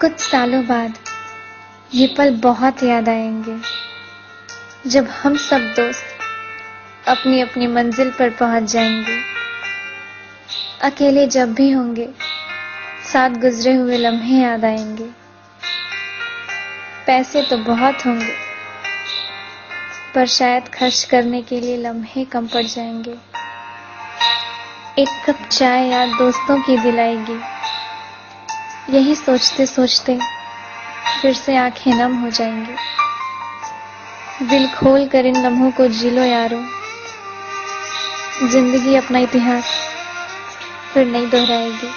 कुछ सालों बाद ये पल बहुत याद आएँगे, जब हम सब दोस्त अपनी अपनी मंजिल पर पहुँच जाएँगे। अकेले जब भी होंगे, साथ गुजरे हुए लम्हे याद आएँगे। पैसे तो बहुत होंगे, पर शायद खर्च करने के लिए लम्हे कम पड़ जाएँगे। एक कप चाय यार दोस्तों की दिलाएगी। यही सोचते सोचते फिर से आँखें नम हो जाएँगी। दिल खोल कर इन लम्हों को जी लो यारो। ज़िंदगी अपना इतिहास फिर नहीं दोहराएगी।